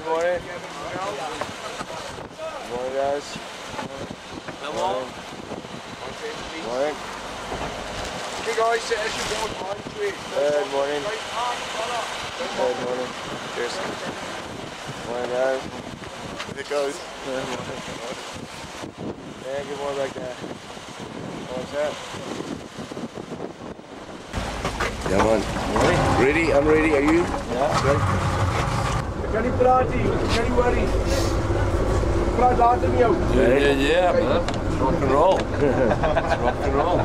Good morning. Good morning, guys. Come on. Good morning. Hey guys, set us your board on Good morning. Good morning. Cheers. Good morning, guys. It goes. Good morning. Yeah, good morning back there. What's that? Yeah, man. Ready? Ready? I'm ready. Are you? Yeah. Good nie praat nie. Kan nie worry. Praat later met jou. Yeah, yeah, yeah, man. It's rock and roll. it's rock and roll.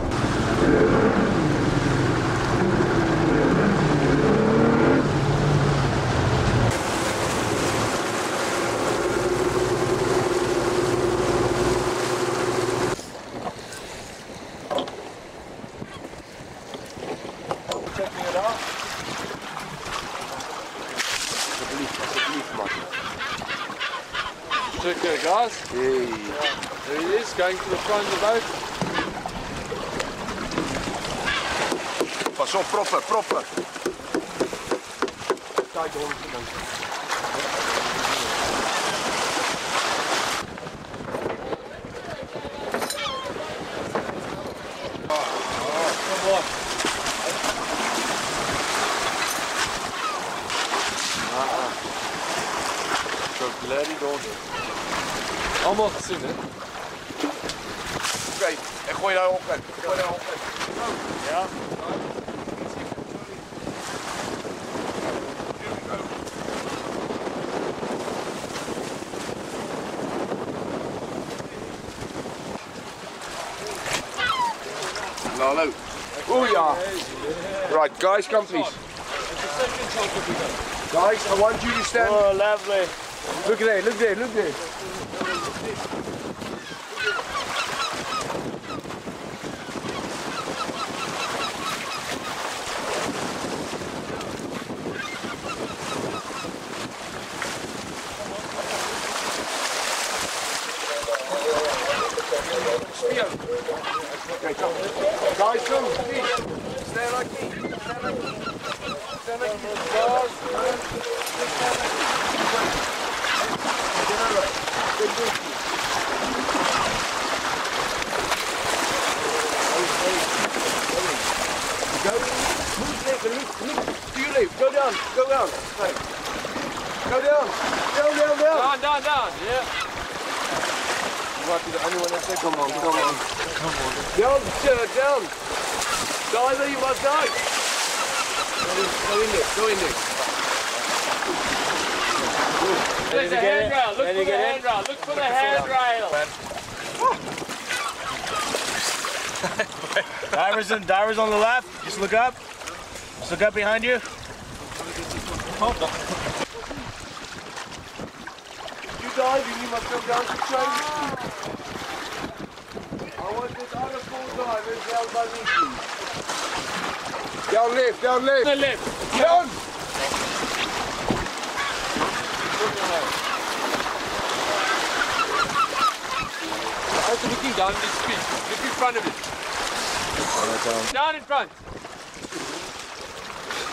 Checking it out. Check there, guys. Hey. There he is, going to the front of the boat. Pas op, proppen, proppen. Kijk, honderd bloody donder. Allemaal gezien, hè? Oké, en gooi daar op in. Gooi daar op in. Ja. Nou, hallo. Oeh ja. Right, guys, come please. Guys, I want you to stand. Oh, lovely. Look there, look there, look there. Okay, come. Guys, come. Stand like me. Stand like me. Stand like me. Guys, stand like me. Get all right. Good, good. Go. Move left, move, move. To your left. Go down. Go down. Right. Go down. Down, down, down. Down, down, down. Yeah. You might be the only one that's there. Come on, come on. Come on. Down, sir, down. Diver, you must die. Go in, there, go in there. There's a handrail. Look Ready for the handrail. Look for the handrail. Divers, on, divers on the left. Just look up. Just look up behind you. You dive, you must come down to train. I want this other four divers down by me. Down left, down left. The left. Down. Also looking down this speed. Look in front of it. Down in front.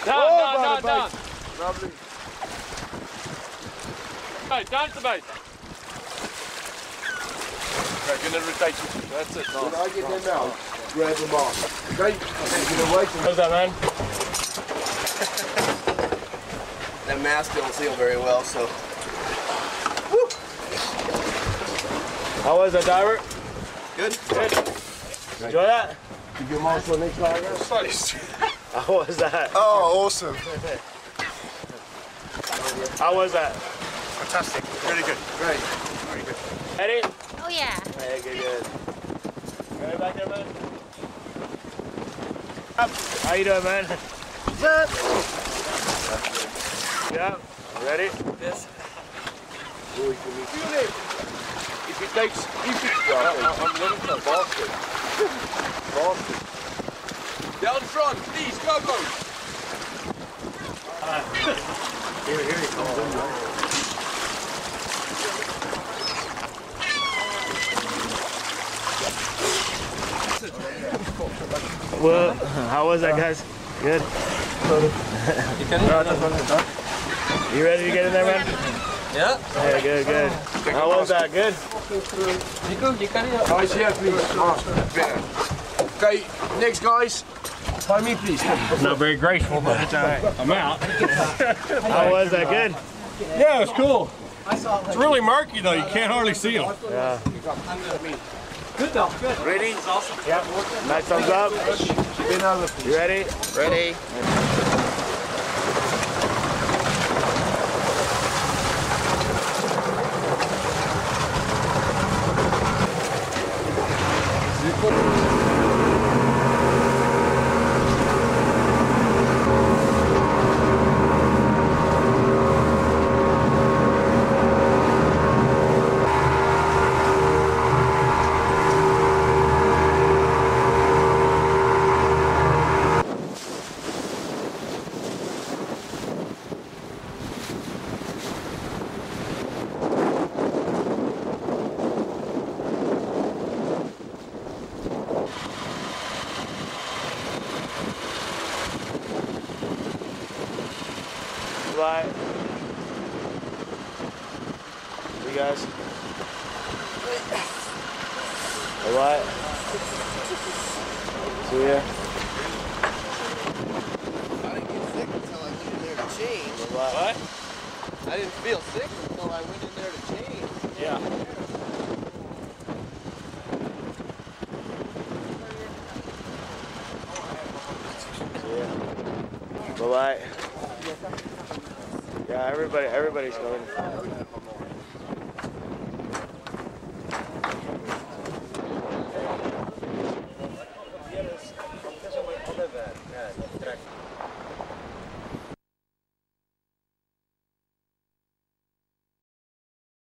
Down, Oh, down, down, down. Lovely. Right, down to the bait. Okay, gonna rotate you. That's it. When I get them out, grab them on. Okay? I'm gonna wait How's that, man? That mask don't seal very well, so How was that, diver? good. Good. Enjoy that? Keep your mouth on next line. How was that? Oh, awesome. How was that? Fantastic. Really good. Great. Very good. Ready? Oh yeah. Yeah, good, good. Ready back there, man? Up. How you doing, man? up Yeah. Ready? Yes. Feel it. If it takes, if it, Yeah, I'm I'm letting the basket. Bastard. Down front, please, go, go. Well, how was that, guys? Good. You ready to get in there, man? Yeah. Yeah, good, good. How was that? Good? Guys, here, please. Ah, Mask. Okay, next, guys. Find me, please. Not very graceful, but it's all right. I'm out. How was that? Good? Yeah, it was cool. It's really murky though. You can't hardly see them. Yeah. Ready? Yep. Nice thumbs up. You ready? Ready. Bye. You guys. All right. See ya. I didn't get sick until I went in there to change. Bye. I didn't feel sick until I went in there to change. Yeah. See ya. Everybody, everybody's going.